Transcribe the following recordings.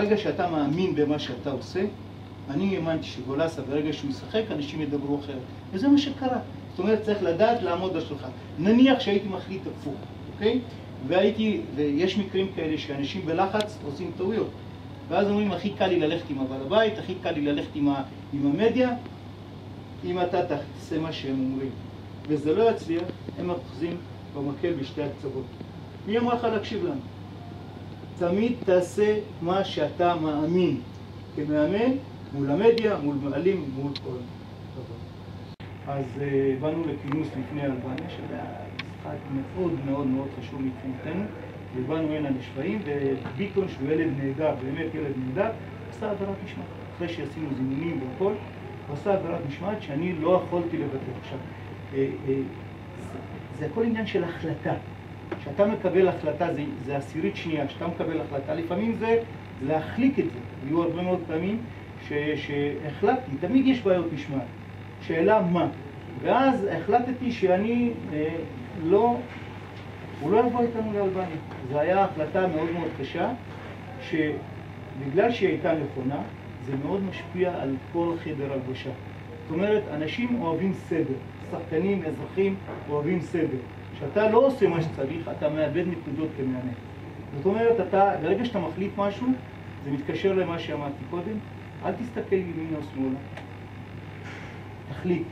ברגע שאתה מאמין במה שאתה עושה, אני האמנתי שגולסה ברגע שהוא ישחק, אנשים ידברו אחרת. וזה מה שקרה. זאת אומרת, צריך לדעת לעמוד על שלך. נניח שהייתי מחליט הפוך, אוקיי? והייתי, ויש מקרים כאלה שאנשים בלחץ עושים טעויות. ואז אומרים, הכי קל לי ללכת עם הבעל הבית, הכי קל לי ללכת עם, ה, עם המדיה, אם אתה תעשה מה שהם אומרים. וזה לא יצליח, הם אוחזים במקל בשתי הקצוות. מי אמר לך להקשיב לנו? תמיד תעשה מה שאתה מאמין. כמאמן, מול המדיה, מול מעלים, מול כל דבר. אז uh, באנו לכינוס לפני אלבניה, שזה היה משחק מאוד מאוד מאוד חשוב מבחינתנו, ובאנו הנה לשפיים, וביטון, שהוא ילד נהדר, באמת ילד נהדר, עשה עבירת משמעת. אחרי שעשינו זימונים והכל, הוא עשה עבירת משמעת שאני לא יכולתי לוותר. עכשיו, uh, uh, זה, זה הכל עניין של החלטה. כשאתה מקבל החלטה, זה, זה עשירית שנייה, כשאתה מקבל החלטה, לפעמים זה להחליק את זה. היו הרבה מאוד פעמים ש, שהחלטתי, תמיד יש בעיות משמעת. שאלה מה. ואז החלטתי שאני אה, לא, הוא לא יבוא איתנו לאלבניה. זו הייתה החלטה מאוד מאוד קשה, שבגלל שהיא הייתה נכונה, זה מאוד משפיע על כל חדר הלבשה. זאת אומרת, אנשים אוהבים סדר. שחקנים, אזרחים, אוהבים סדר. כשאתה לא עושה מה שצריך, אתה מאבד נקודות כמאמן. זאת אומרת, אתה, ברגע שאתה מחליט משהו, זה מתקשר למה שאמרתי קודם, אל תסתכל ימינה או שמאלה. תחליט.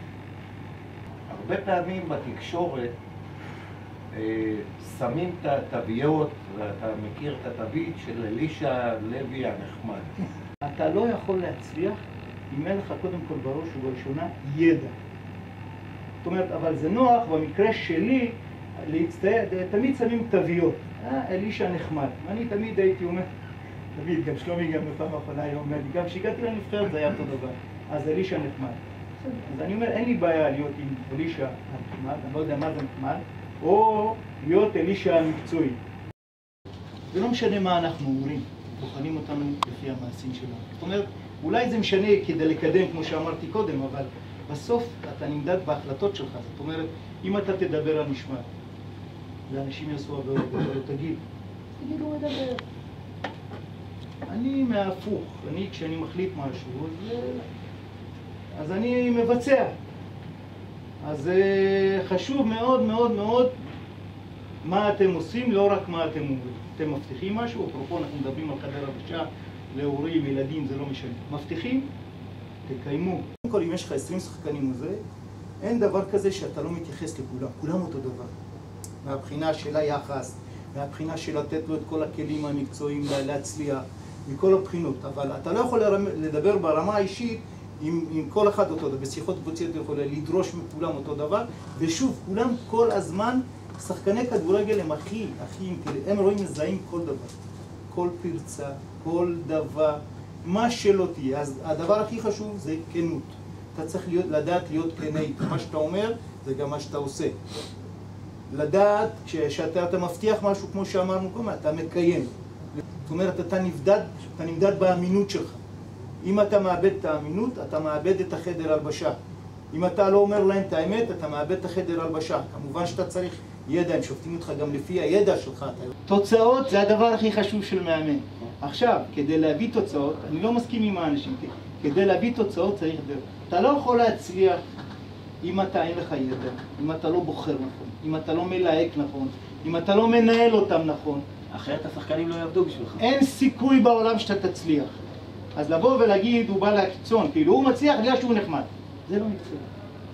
הרבה פעמים בתקשורת אה, שמים את התוויות, ואתה מכיר את התווית של אלישע לוי הנחמד. אתה לא יכול להצליח אם אין לך קודם כל בראש ובראשונה ידע. זאת אומרת, אבל זה נוח במקרה שלי להצטייד, תמיד שמים תוויות. אה, אלישע נחמד. אני תמיד הייתי אומר, תמיד, גם שלומי גם בפעם האחרונה היה אומר לי, גם כשהגעתי לנבחרת זה היה אותו דבר. אז אלישע נחמד. אז אני אומר, אין לי בעיה להיות עם אלישע הנחמד, אני לא יודע מה זה נחמד, או להיות אלישע המקצועי. זה לא משנה מה אנחנו אומרים, בוחנים אותנו לפי המעשים שלנו. זאת אומרת, אולי זה משנה כדי לקדם, כמו שאמרתי קודם, אבל בסוף אתה נמדד בהחלטות שלך. זאת אומרת, אם אתה תדבר על משמעת, ואנשים יעשו עבירות, ואתה לא תגיד, תגיד, הוא מדבר. אני מהפוך, אני כשאני מחליט משהו, אז, אז אני מבצע. אז חשוב מאוד מאוד מאוד מה אתם עושים, לא רק מה אתם אומרים. אתם מבטיחים משהו, אפרופו אנחנו מדברים על חדר הבשה להורים, ילדים, זה לא משנה. מבטיחים, תקיימו. קודם כל, אם יש לך 20 שחקנים וזה, אין דבר כזה שאתה לא מתייחס לכולם, כולם אותו דבר. מהבחינה של היחס, מהבחינה של לתת לו את כל הכלים המקצועיים להצליח, מכל הבחינות. אבל אתה לא יכול לדבר ברמה האישית עם, עם כל אחד אותו דבר. בשיחות קבוציות אתה יכול לדרוש מכולם אותו דבר, ושוב, כולם כל הזמן, שחקני כדורגל הם הכי, הכי, הם רואים מזהים כל דבר. כל פרצה, כל דבר, מה שלא תהיה. אז הדבר הכי חשוב זה כנות. אתה צריך להיות, לדעת להיות כנה. מה שאתה אומר, זה גם מה שאתה עושה. לדעת כשאתה מבטיח משהו, כמו שאמרנו קודם, אתה מקיים. זאת אומרת, אתה נמדד, אתה נמדד באמינות שלך. אם אתה מאבד את האמינות, אתה מאבד את החדר הלבשה. אם אתה לא אומר להם את האמת, אתה מאבד את החדר הלבשה. כמובן שאתה צריך ידע, הם שופטים אותך גם לפי הידע שלך. תוצאות זה הדבר הכי חשוב של מאמן. עכשיו, כדי להביא תוצאות, אני לא מסכים עם האנשים, כדי להביא תוצאות צריך. אתה לא יכול להצליח אם אתה אין לך ידע, אם אתה לא בוחר נכון, אם אתה לא מלהק נכון, אם אתה לא מנהל אותם נכון. אחרת השחקנים לא יעבדו בשבילך. אין סיכוי בעולם שאתה תצליח. אז לבוא ולהגיד, הוא בא לקיצון, כאילו הוא מצליח בגלל שהוא נחמד. זה לא.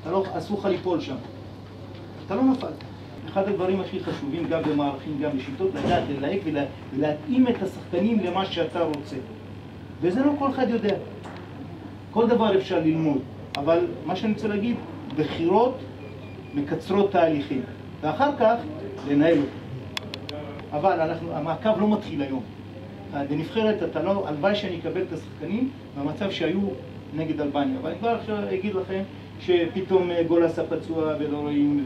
אתה לא, אסור לך ליפול שם. אתה לא נפלת. אחד הדברים הכי חשובים, גם במערכים, גם בשיטות, לדעת ללהק ולה, ולהתאים את השחקנים למה שאתה רוצה. וזה לא כל אחד יודע. כל דבר אפשר ללמוד. אבל מה שאני רוצה להגיד, בחירות מקצרות תהליכים. ואחר כך, לנהל אותם. אבל אנחנו, המעקב לא מתחיל היום. בנבחרת אתה לא, הלוואי שאני אקבל את השחקנים במצב שהיו נגד אלבניה. אבל אני כבר עכשיו אגיד לכם שפתאום גולסה פצוע ולא רואים,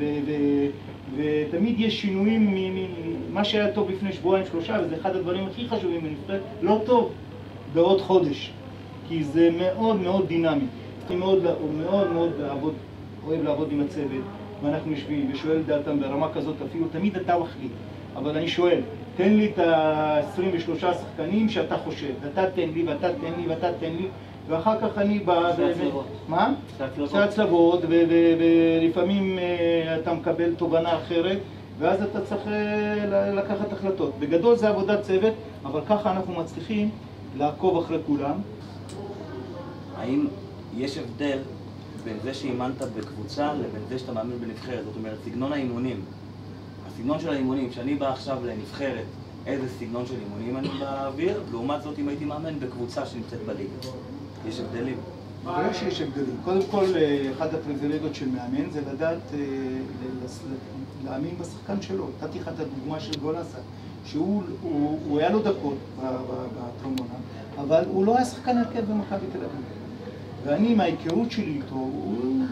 ותמיד יש שינויים ממה שהיה טוב לפני שבועיים שלושה, וזה אחד הדברים הכי חשובים בנבחרת, לא טוב בעוד חודש, כי זה מאוד מאוד דינמי. מאוד מאוד מאוד לעבוד, אוהב לעבוד עם הצוות, ואנחנו יושבים ושואל דעתם ברמה כזאת אפילו, תמיד אתה מחליט. אבל אני שואל, תן לי את ה-23 שחקנים שאתה חושב, ואתה תן לי, ואתה תן לי, ואתה תן לי, ואחר כך אני בא... הצלבות. מה? עושה הצלבות. ולפעמים אה, אתה מקבל תובנה אחרת, ואז אתה צריך אה, לקחת החלטות. בגדול זה עבודת צוות, אבל ככה אנחנו מצליחים לעקוב אחרי כולם. האם יש הבדל בין זה שאימנת בקבוצה לבין זה שאתה מאמין בנבחרת? זאת אומרת, סגנון האימונים. הסגנון של האימונים, כשאני בא עכשיו לנבחרת, איזה סגנון של אימונים אני באוויר, לעומת זאת אם הייתי מאמן בקבוצה שנמצאת בליגה. יש הבדלים. ברור שיש הבדלים. קודם כל, אה, אחת הפריבילגיות של מאמן זה לדעת אה, להאמין בשחקן שלו. נתתי לך את הדוגמה של גולסה, שהוא הוא, הוא היה לו דקות בטרומונה, אבל הוא לא היה שחקן הרכב במכבי תל אביב. ואני, מההיכרות שלי איתו, הוא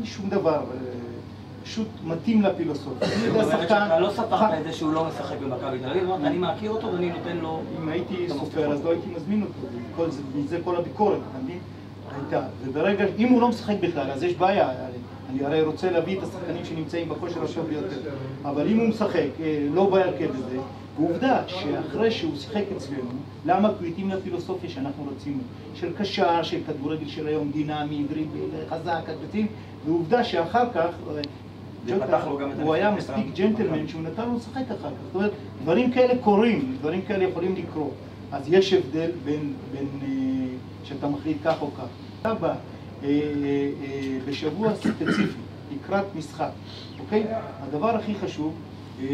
לי שום דבר, אה, פשוט מתאים לפילוסופיה. זאת אומרת שאתה לא ספרת את זה שהוא לא משחק במכבי תל אביב, אני מכיר אותו ואני נותן לו... אם הייתי סופר. אז לא הייתי מזמין אותו, מזה כל הביקורת, אתה מבין? הייתה. וברגע, אם הוא לא משחק בכלל, אז יש בעיה. אני הרי רוצה להביא את השחקנים שנמצאים בכושר הטוב ביותר. אבל אם הוא משחק, אה, לא בהרכב הזה, ועובדה שאחרי שהוא שיחק אצלנו, למה הוא התאים לפילוסופיה שאנחנו רצינו? של קשר, של כדורגל של היום, דינמי, דריבל, חזק, אגרסיבי, ועובדה שאחר כך... אה, הוא היה מספיק ג'נטלמן שהוא נתן לו לשחק אחר כך. זאת אומרת, דברים כאלה קורים, דברים כאלה יכולים לקרות. אז יש הבדל בין, בין אה, שאתה מחליט כך או כך. אתה בא אה, אה, אה, בשבוע ספציפי, לקראת משחק, אוקיי? הדבר הכי חשוב, אה,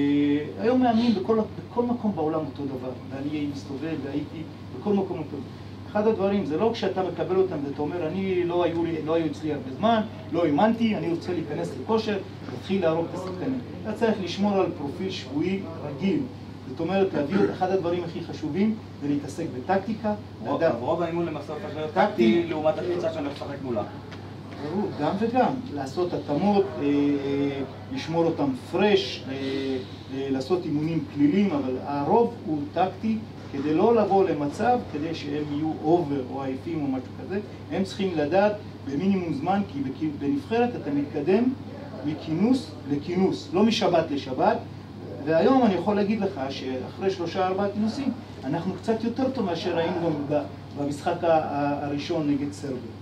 היום מאמנים בכל, בכל מקום בעולם אותו דבר, ואני מסתובב והייתי בכל מקום אותו דבר. אחד הדברים, זה לא כשאתה מקבל אותם ואתה אומר, אני לא היו, לא היו אצלי הרבה זמן, לא האמנתי, אני רוצה להיכנס לכושר, להתחיל להרוג את השחקנים. אתה צריך לשמור על פרופיל שבועי רגיל. זאת אומרת, להביא את אחד הדברים הכי חשובים זה להתעסק בטקטיקה, רוב- האימון הופך להיות טקטי. לעומת הקבוצה שאני משחק מולה. ברור, גם וגם, לעשות התאמות, אה, אה, לשמור אותם פרש, אה, לעשות אימונים כלילים, אבל הרוב הוא טקטי כדי לא לבוא למצב כדי שהם יהיו אובר או עייפים או משהו כזה, הם צריכים לדעת במינימום זמן, כי בנבחרת אתה מתקדם מכינוס לכינוס, לא משבת לשבת, והיום אני יכול להגיד לך שאחרי שלושה ארבעה כינוסים אנחנו קצת יותר טוב מאשר היינו במשחק הראשון נגד סרביה.